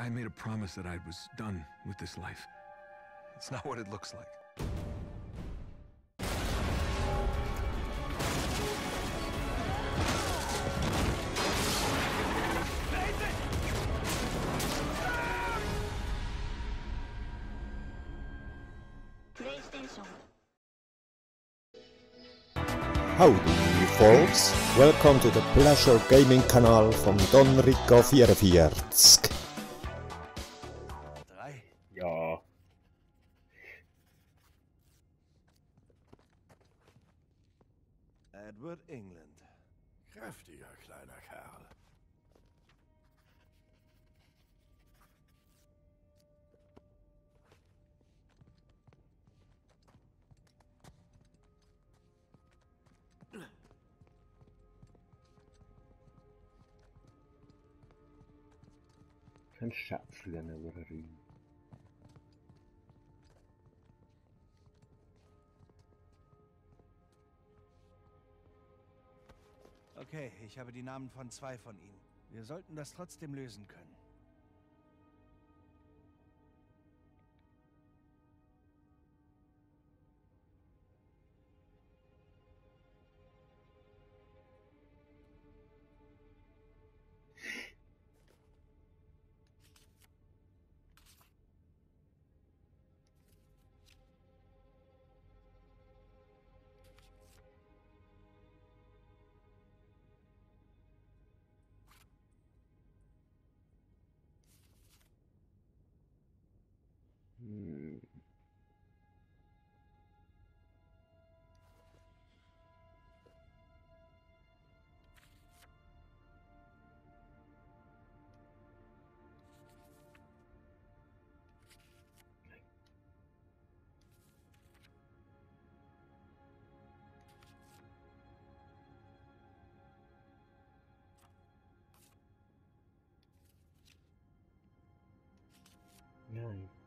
I made a promise that I was done with this life. It's not what it looks like. PlayStation. Howdy folks, welcome to the Pleasure Gaming Kanal from Don Rico 44. Ein Schatzlernerin. Okay, ich habe die Namen von zwei von ihnen. Wir sollten das trotzdem lösen können. Nein.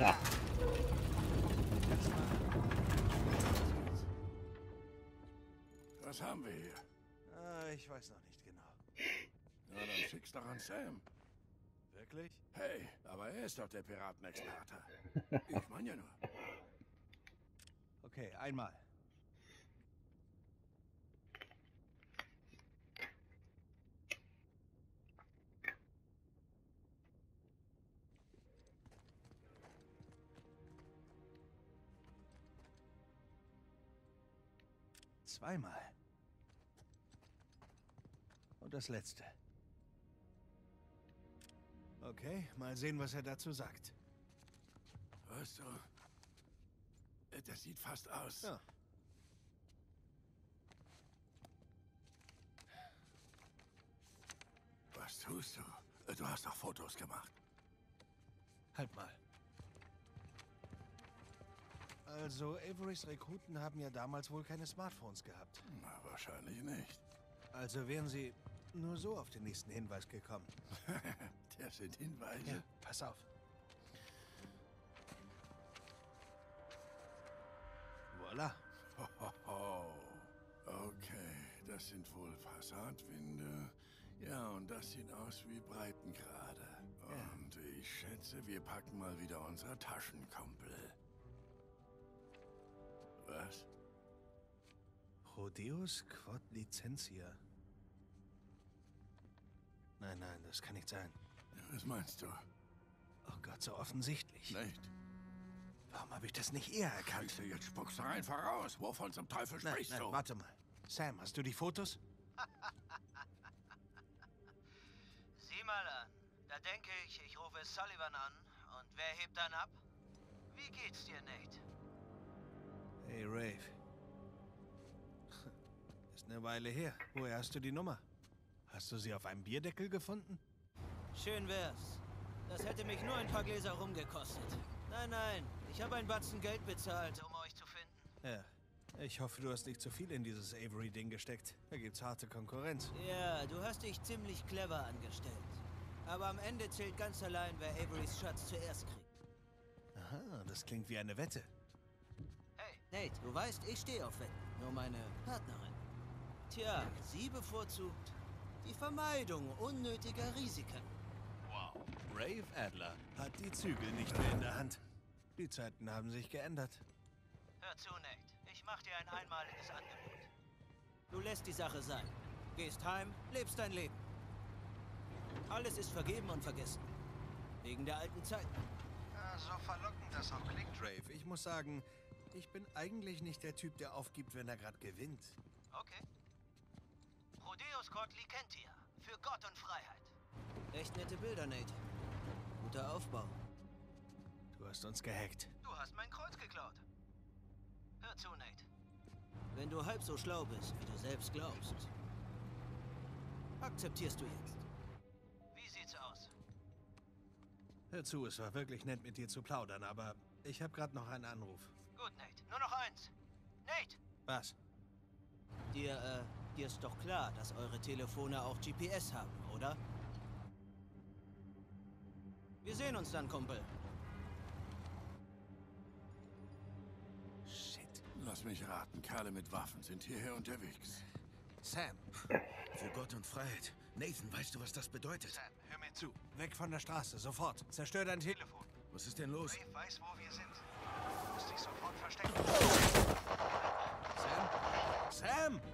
Ja. Was haben wir hier? Ah, ich weiß noch nicht genau. Na, dann schick's doch an Sam. Wirklich? Hey, aber er ist doch der Piratenexperte. Ich meine ja nur. Okay, einmal. Zweimal. Und das letzte. Okay, mal sehen, was er dazu sagt. Hörst du? Das sieht fast aus. Ja. Was tust du? Du hast doch Fotos gemacht. Halt mal. Also, Averys Rekruten haben ja damals wohl keine Smartphones gehabt. Na, wahrscheinlich nicht. Also wären sie nur so auf den nächsten Hinweis gekommen. Das sind Hinweise. Ja, pass auf. Voila. Hohoho. Okay, das sind wohl Passatwinde. Ja, und das sieht aus wie Breitengrade. Und ich schätze, wir packen mal wieder unsere Taschenkumpel. Rodeus Quod Licentia. Nein, nein, das kann nicht sein. Was meinst du? Oh Gott, so offensichtlich. Nicht? Warum habe ich das nicht eher erkannt? Du jetzt spuckst du einfach raus. Wovon zum Teufel Nein, sprichst nein, du? warte mal. Sam, hast du die Fotos? Sieh mal an. Da denke ich, ich rufe Sullivan an. Und wer hebt dann ab? Wie geht's dir, Nate? Hey, Rave. Ist eine Weile her. Woher hast du die Nummer? Hast du sie auf einem Bierdeckel gefunden? Schön wär's. Das hätte mich nur ein paar Gläser rumgekostet. Nein, nein. Ich habe ein Batzen Geld bezahlt, um euch zu finden. Ja. Ich hoffe, du hast nicht zu viel in dieses Avery-Ding gesteckt. Da gibt's harte Konkurrenz. Ja, du hast dich ziemlich clever angestellt. Aber am Ende zählt ganz allein, wer Averys Schatz zuerst kriegt. Aha, das klingt wie eine Wette. Hey, Nate, du weißt, ich stehe auf Wetten. Nur meine Partnerin. Tja, sie bevorzugt die Vermeidung unnötiger Risiken. Rave Adler hat die Zügel nicht mehr in der Hand. Die Zeiten haben sich geändert. Hör zu, Nate. Ich mach dir ein einmaliges Angebot. Du lässt die Sache sein. Gehst heim, lebst dein Leben. Alles ist vergeben und vergessen. Wegen der alten Zeiten. Ja, so verlockend das auch klingt, Rave. Ich muss sagen, ich bin eigentlich nicht der Typ, der aufgibt, wenn er gerade gewinnt. Okay. Rodeus Cortli kennt ihr. Für Gott und Freiheit. Echt nette Bilder, Nate. Guter Aufbau. Du hast uns gehackt. Du hast mein Kreuz geklaut. Hör zu, Nate. Wenn du halb so schlau bist, wie du selbst glaubst, akzeptierst du jetzt. Wie sieht's aus? Hör zu, es war wirklich nett mit dir zu plaudern, aber ich habe gerade noch einen Anruf. Gut, Nate. Nur noch eins. Nate! Was? Dir, äh, dir ist doch klar, dass eure Telefone auch GPS haben, oder? Wir sehen uns dann, Kumpel. Shit. Lass mich raten, Kerle mit Waffen sind hierher unterwegs. Sam. Für Gott und Freiheit. Nathan, weißt du, was das bedeutet? Sam, hör mir zu. Weg von der Straße, sofort. Zerstör dein Telefon. Was ist denn los? Rave weiß, wo wir sind. Du musst dich sofort verstecken. Sam? Sam!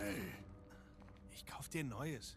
Hey, Ich kauf dir neues.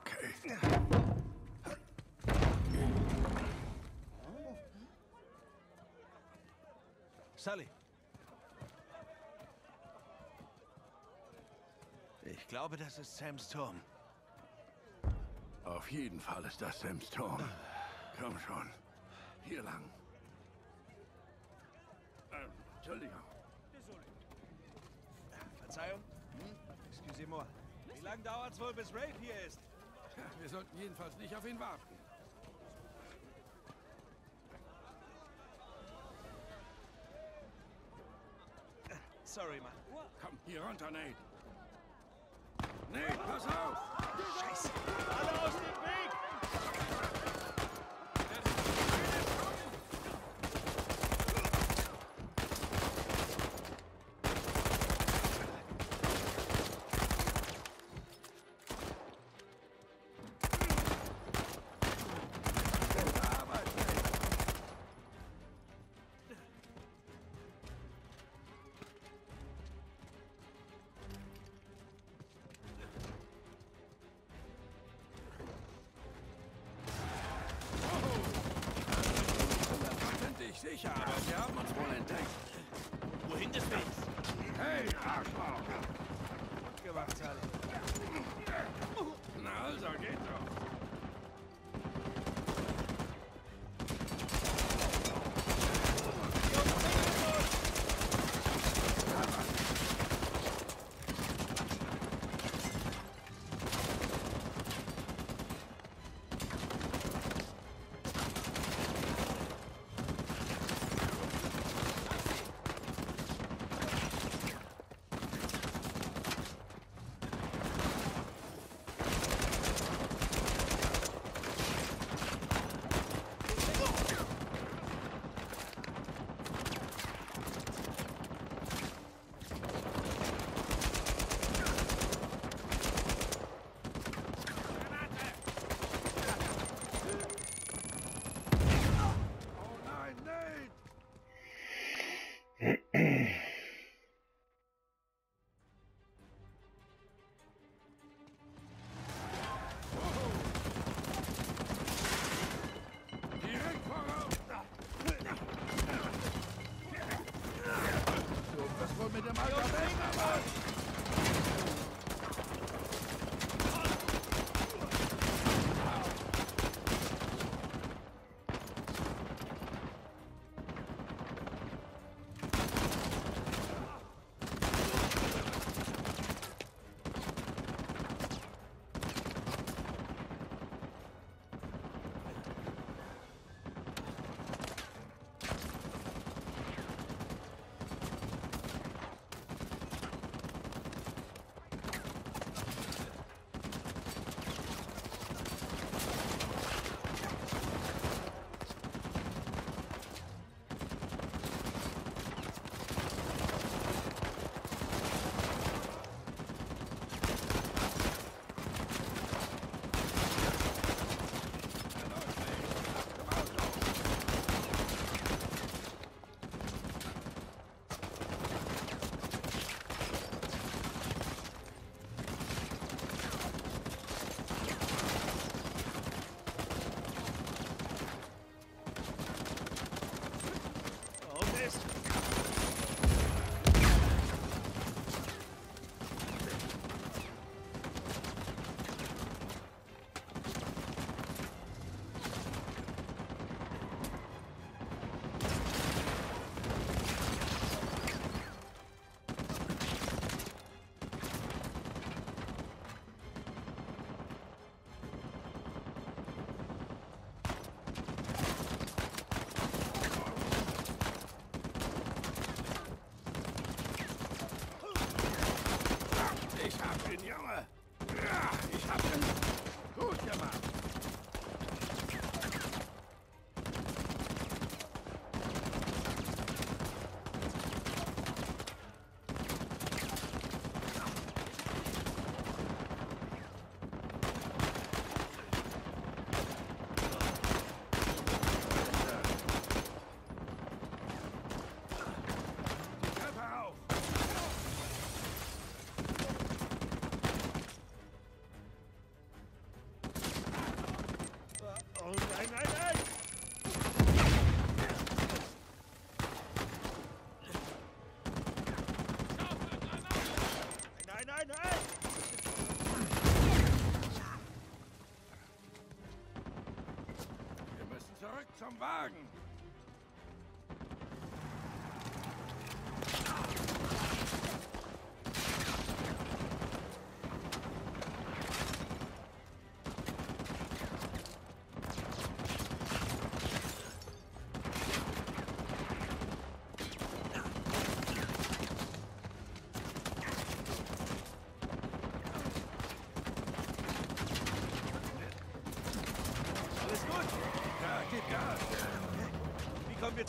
Okay. Sully. Ich glaube, das ist Sams Turm. Auf jeden Fall ist das Sams Turm. Komm schon. Hier lang. Ähm, Entschuldigung. Verzeihung? Excusez-moi. Wie lange dauert's wohl, bis Rave hier ist? Wir sollten jedenfalls nicht auf ihn warten. Sorry, Mann. Komm, hier runter, Nate. Nate, pass auf! Scheiße. Alle aus dem Weg! Sicher, aber sie haben uns wohl entdeckt. Wohin des Wegs? Hey, Arschloch!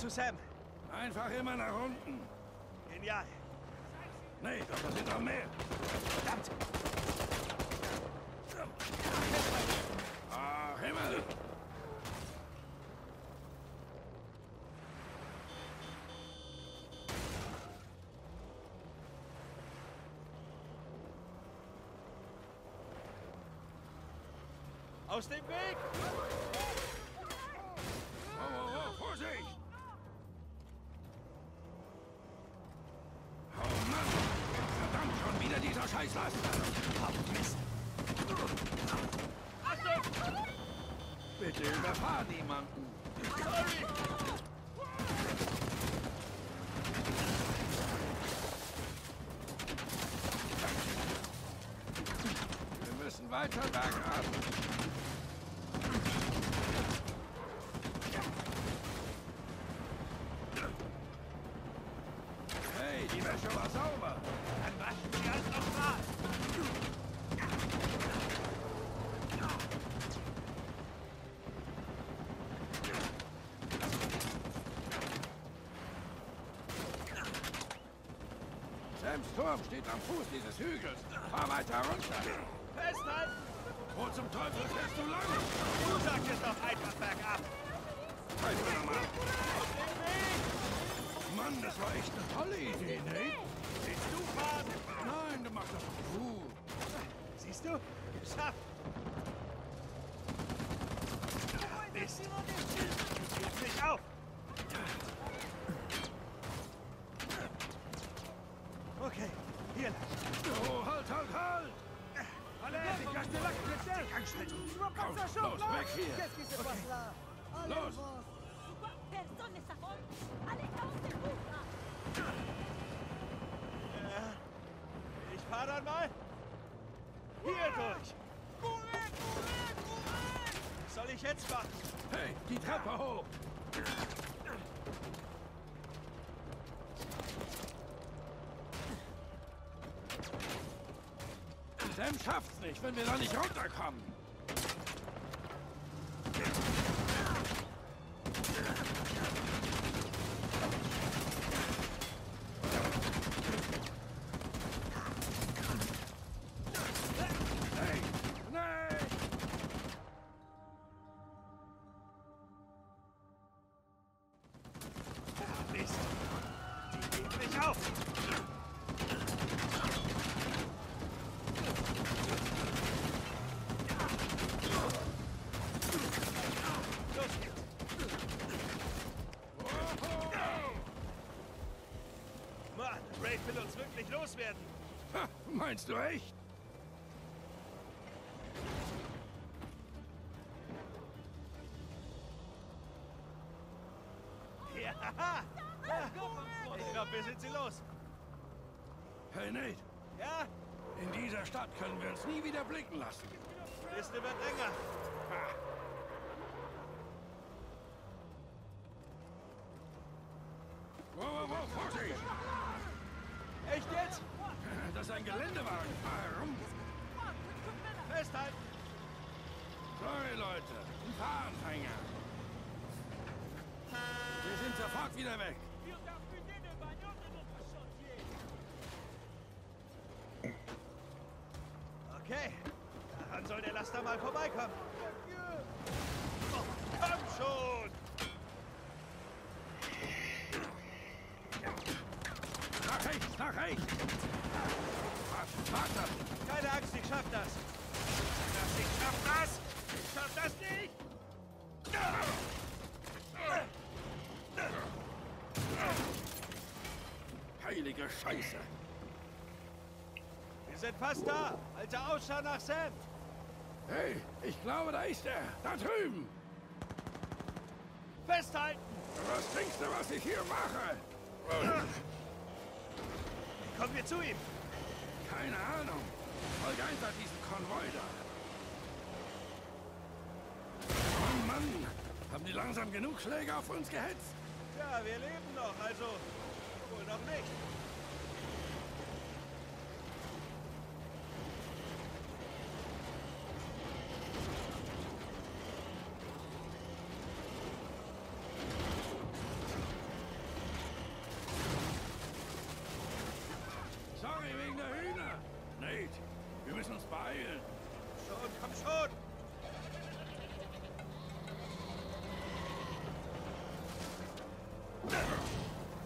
Zu Sam? Einfach immer nach unten! Genial. Nee, doch, da sind noch mehr! Verdammt! Ah, Himmel! Aus dem Weg! Oh, oh, oh, Vorsicht! Scheißlaster! Mist! Achtung! Bitte überfahr niemanden! Sorry! Weiter bergab. Hey, die Wäsche war sauber. Dann waschen wir alles nochmal. Sams Turm steht am Fuß dieses Hügels. Fahr weiter runter. Festhalten! Wo zum Teufel fährst du lang? Du sagtest doch einfach bergab! Halt mal. Mann, das war echt eine tolle Idee, Nate. Willst du fahren? Nein, du machst das gut. Siehst du? Geschafft! Mist! Gibst nicht auf! Ich jetzt machen? Hey, die Treppe hoch! Sam schafft's nicht, wenn wir da nicht runterkommen. Hey, nein! Mist! Die geben nicht auf! Los geht's! Mann, Rafe will uns wirklich loswerden! Ha, meinst du echt? Ja! Ich glaube, wir sind sie los. Hey Nate, Ja? in dieser Stadt können wir uns nie wieder blicken lassen. Liste wird länger. Wow, wow, wow, Vorsicht! Echt jetzt? Das ist ein Geländewagen. Warum? Festhalten! Sorry, Leute. Ein paar Anfänger. Wir sind sofort wieder weg. Okay, daran soll der Laster mal vorbeikommen. Oh, komm schon! Nach rechts? Warte. Keine Angst, ich schaff das. Das, ich schaff das! Ich schaff das nicht! Heilige Scheiße. Wir sind fast da. Halte Ausschau nach Sam. Hey, ich glaube, da ist er. Da drüben. Festhalten! Was denkst du, was ich hier mache? Kommen wir zu ihm. Keine Ahnung. Folge einfach diesen Konvoi da. Mann, Mann. Haben die langsam genug Schläge auf uns gehetzt? Ja, wir leben noch, also wohl noch nicht. Sorry wegen der Hühner. Nate, wir müssen uns beeilen. Schon, komm schon!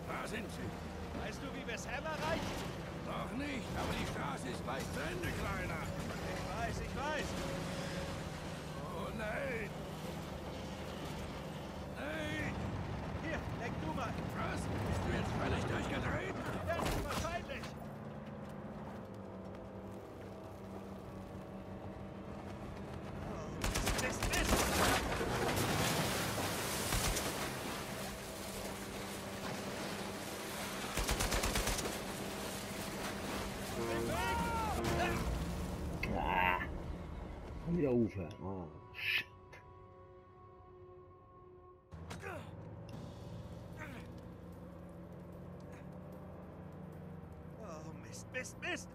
Da sind sie. Weißt du, wie wir Sam erreichen? Noch nicht, aber die Straße ist gleich zu Ende, Kleiner. Ich weiß, ich weiß. Oh, Nate. Nate, Hier, lenk du mal. was? Bist du jetzt völlig durchgedreht? Ja, wahrscheinlich. Ah. Komm wieder auf. Ah, shit. Oh, Mist, Mist, Mist!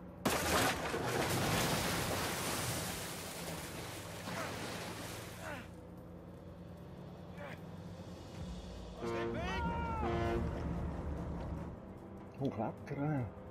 Aus dem Weg! Hochklettern.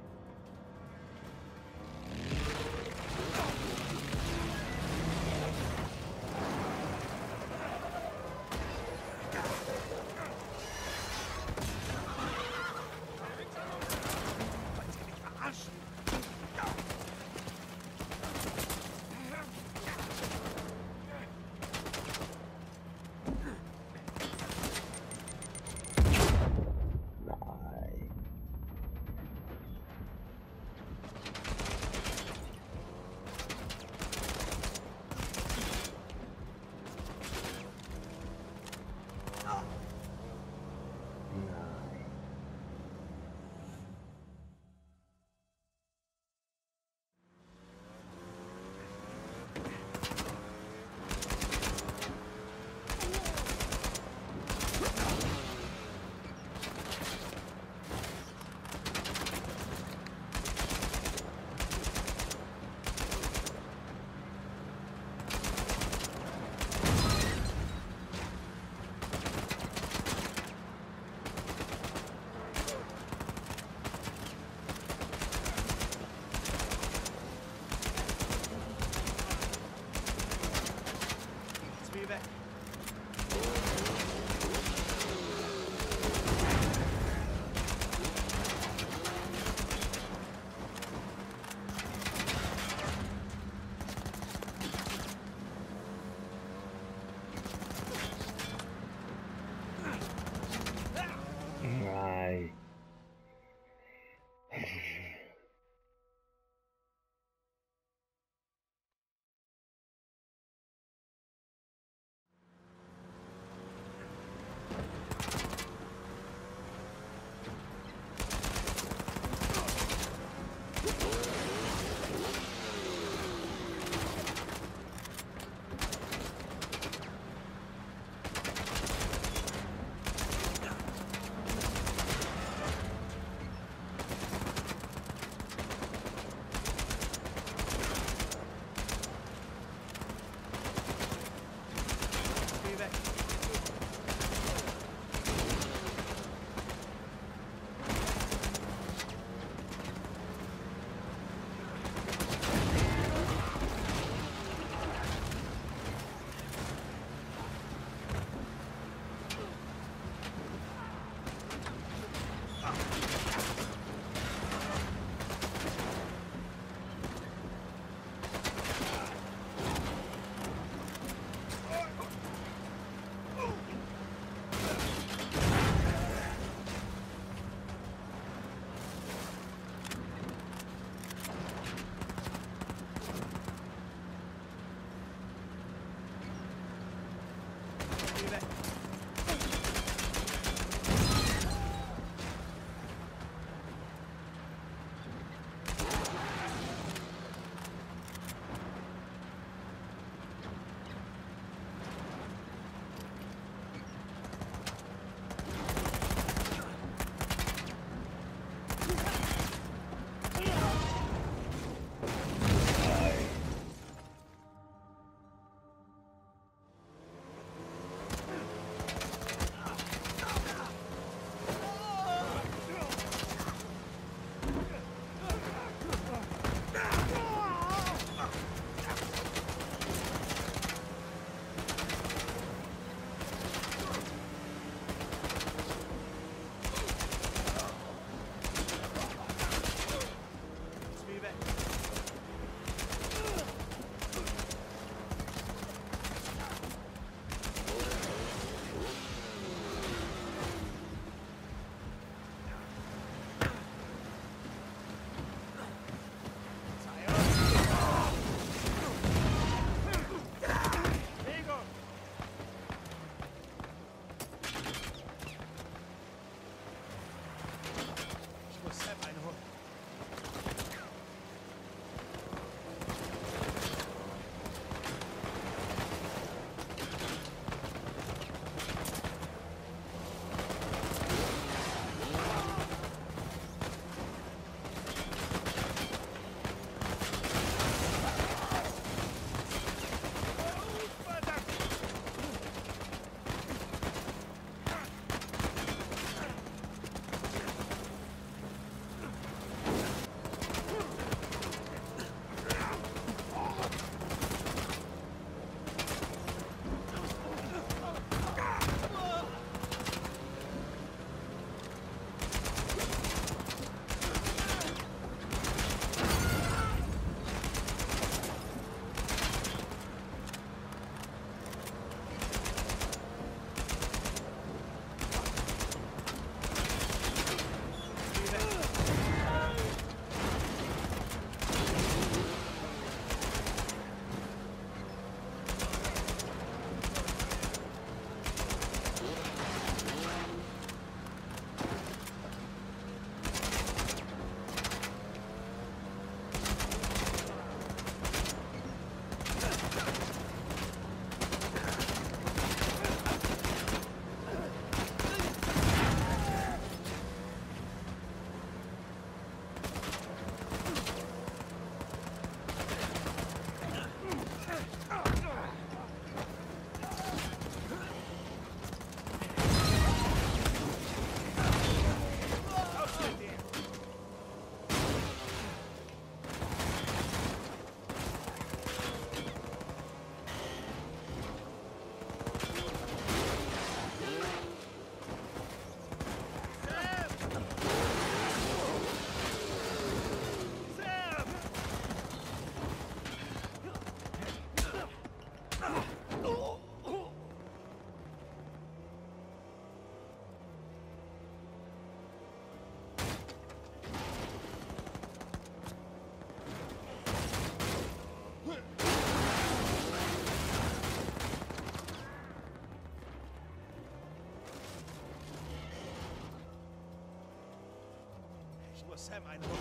Sam Ruck.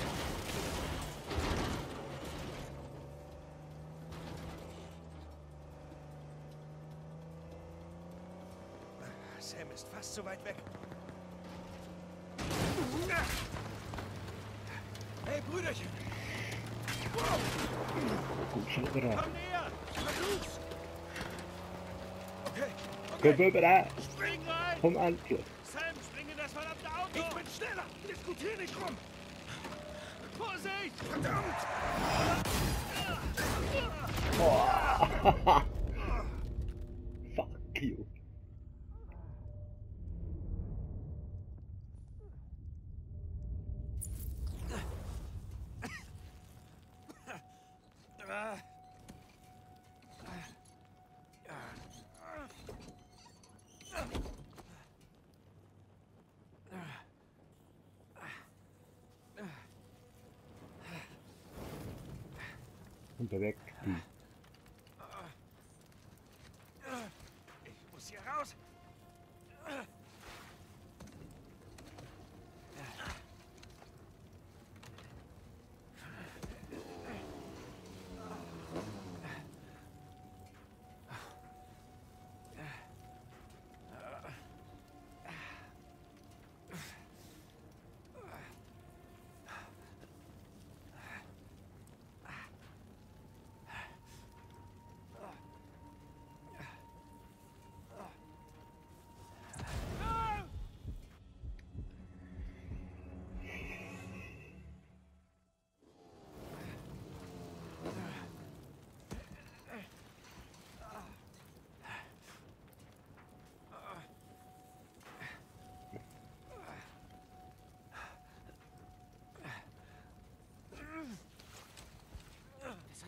Sam ist fast so weit weg. Hey, Brüderchen! Gut, schon bereit. Komm näher! Versuch's! Okay, Komm bereit. spring rein! Vom Anschluss. Sam, spring in das verdammte Auto! Ich bin schneller! Diskutier nicht rum! Vorsicht! Und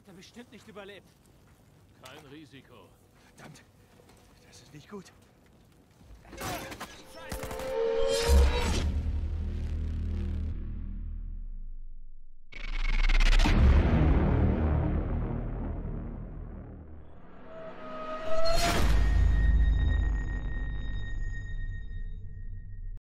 Er bestimmt nicht überlebt. Kein Risiko. Verdammt, das ist nicht gut.